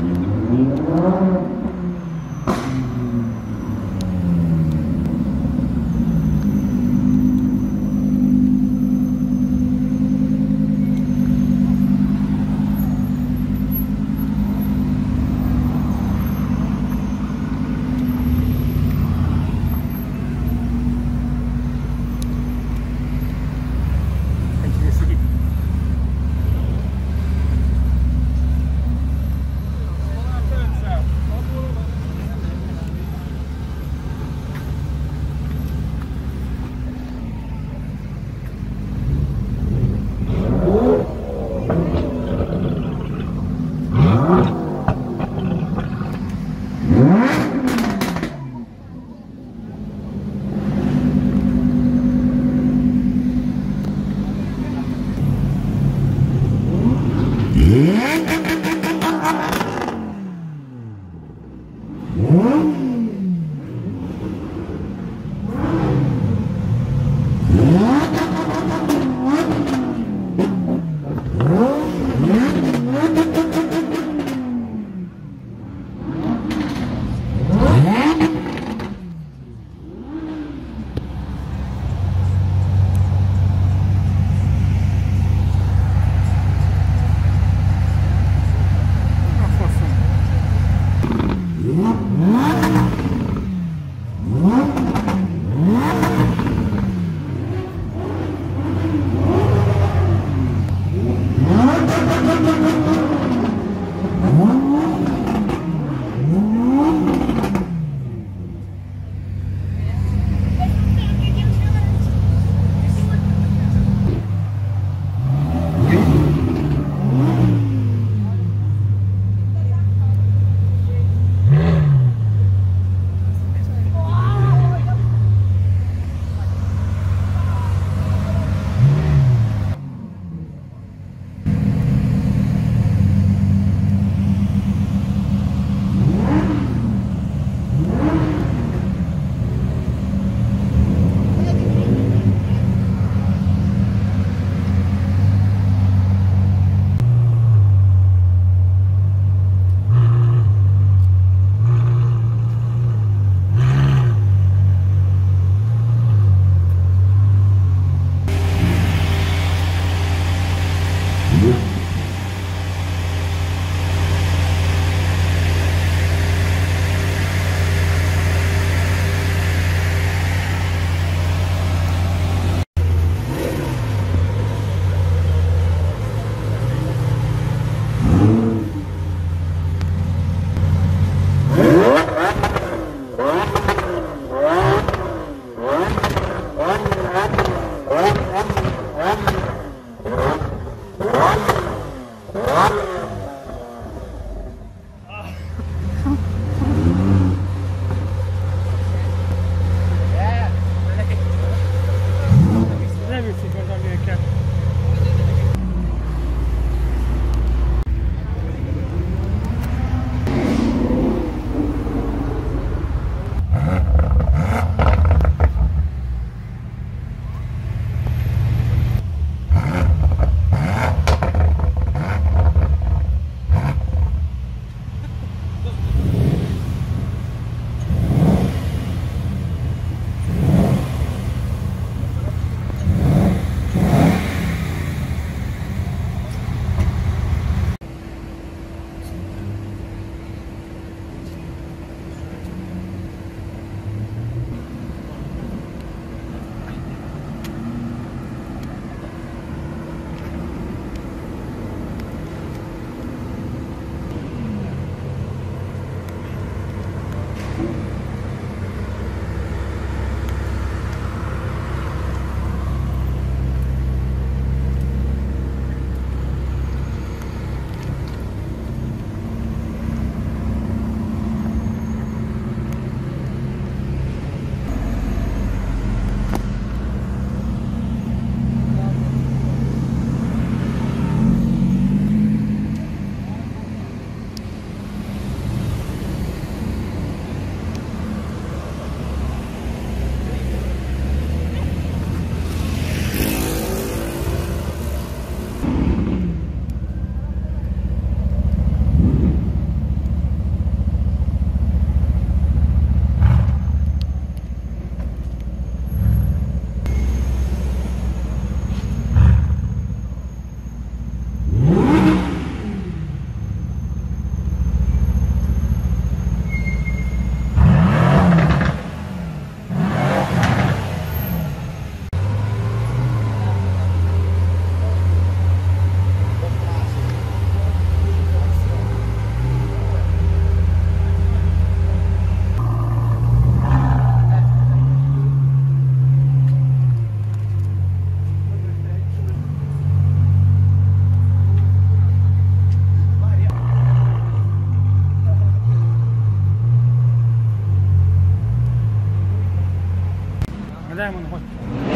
Mm-hmm. え lá. É, é. peraí. Lembra-se, 咱们的话。